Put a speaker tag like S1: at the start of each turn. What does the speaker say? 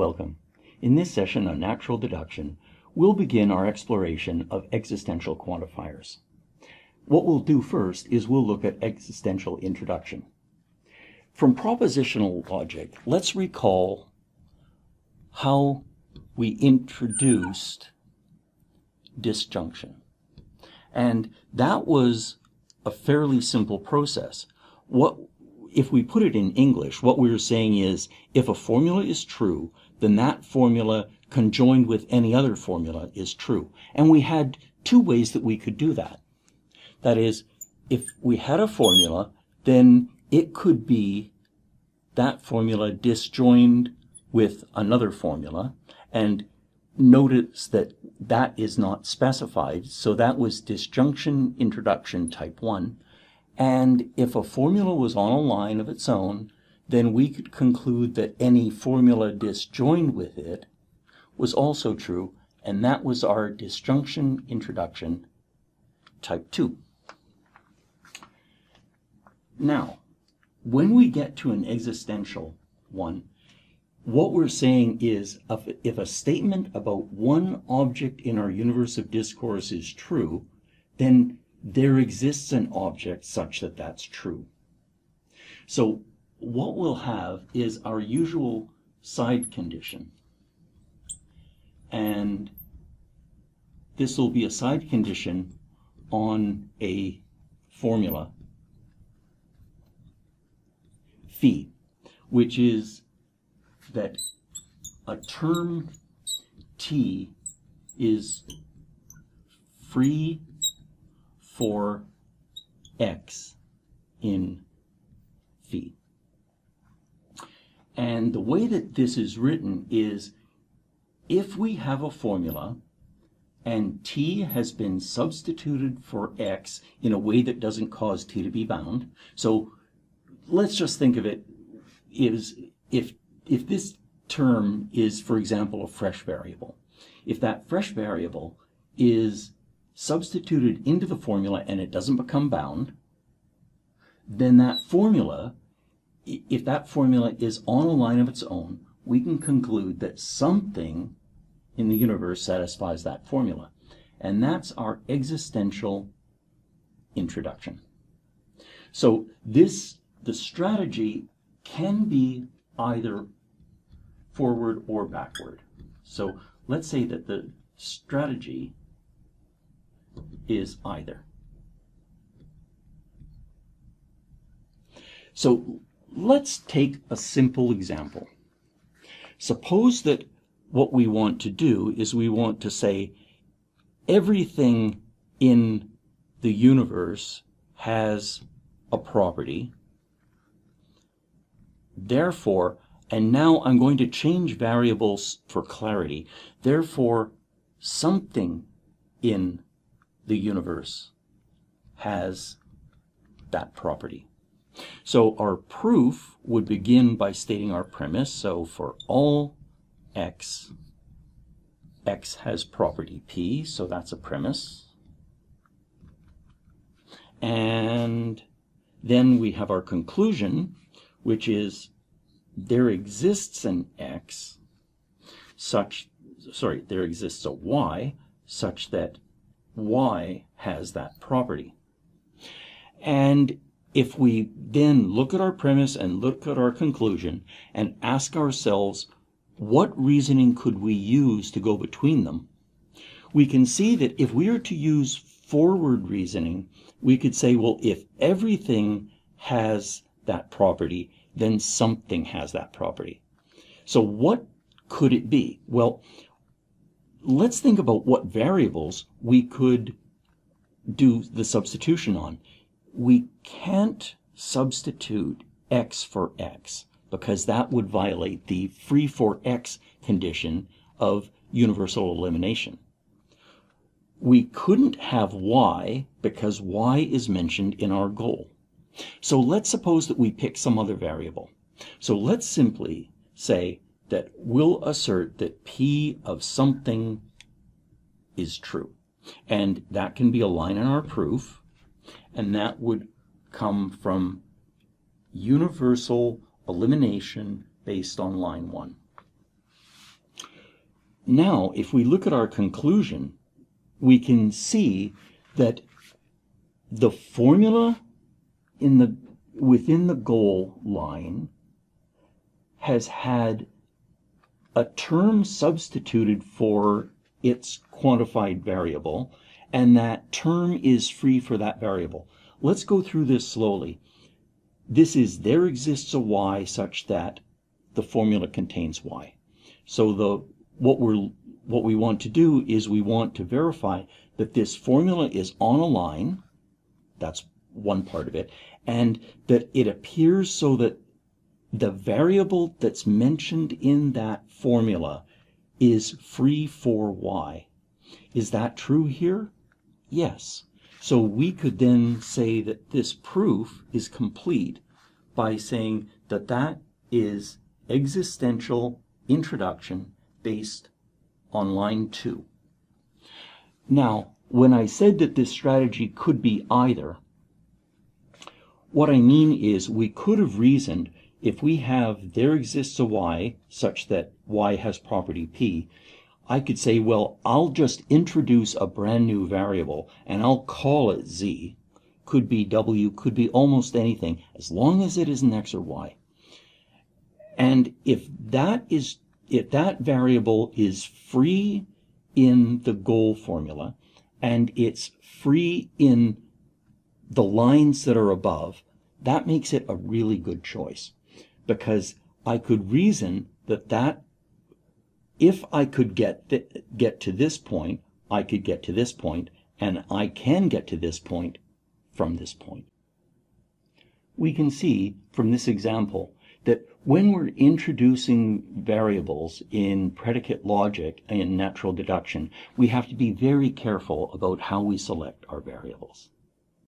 S1: Welcome. In this session on natural deduction, we'll begin our exploration of existential quantifiers. What we'll do first is we'll look at existential introduction. From propositional logic, let's recall how we introduced disjunction. And that was a fairly simple process. What if we put it in English, what we're saying is if a formula is true, then that formula conjoined with any other formula is true. And we had two ways that we could do that. That is, if we had a formula, then it could be that formula disjoined with another formula. And notice that that is not specified. So that was disjunction introduction type 1. And if a formula was on a line of its own, then we could conclude that any formula disjoined with it was also true, and that was our disjunction introduction type 2. Now, when we get to an existential one, what we're saying is if a statement about one object in our universe of discourse is true, then there exists an object such that that's true. So what we'll have is our usual side condition. And this will be a side condition on a formula phi, which is that a term t is free for x in phi. And the way that this is written is if we have a formula and t has been substituted for x in a way that doesn't cause t to be bound. So let's just think of it is if if this term is, for example, a fresh variable, if that fresh variable is substituted into the formula and it doesn't become bound, then that formula, if that formula is on a line of its own, we can conclude that something in the universe satisfies that formula. And that's our existential introduction. So this, the strategy can be either forward or backward. So let's say that the strategy is either. So let's take a simple example. Suppose that what we want to do is we want to say everything in the universe has a property. Therefore, and now I'm going to change variables for clarity. Therefore, something in the universe has that property. So our proof would begin by stating our premise. So for all x, x has property p, so that's a premise. And then we have our conclusion, which is there exists an x such, sorry, there exists a y such that y has that property. And if we then look at our premise and look at our conclusion and ask ourselves, what reasoning could we use to go between them? We can see that if we are to use forward reasoning, we could say, well, if everything has that property, then something has that property. So what could it be? Well, let's think about what variables we could do the substitution on. We can't substitute x for x because that would violate the free for x condition of universal elimination. We couldn't have y because y is mentioned in our goal. So let's suppose that we pick some other variable. So let's simply say that we'll assert that P of something is true. And that can be a line in our proof, and that would come from universal elimination based on line 1. now, if we look at our conclusion, we can see that the formula in the within the goal line has had a term substituted for its quantified variable, and that term is free for that variable. Let's go through this slowly. This is there exists a y such that the formula contains y. So the what we're what we want to do is we want to verify that this formula is on a line. That's one part of it. And that it appears so that the variable that's mentioned in that formula is free for y. Is that true here? Yes. So we could then say that this proof is complete by saying that that is existential introduction based on line 2. Now, when I said that this strategy could be either, what I mean is we could have reasoned if we have there exists a y such that y has property p, I could say, well, I'll just introduce a brand new variable and I'll call it z. Could be w, could be almost anything, as long as it is an x or y. And if that is if that variable is free in the goal formula and it's free in the lines that are above, that makes it a really good choice because I could reason that that if I could get th- get to this point, I could get to this point, and I can get to this point from this point. We can see from this example that when we're introducing variables in predicate logic in natural deduction, we have to be very careful about how we select our variables.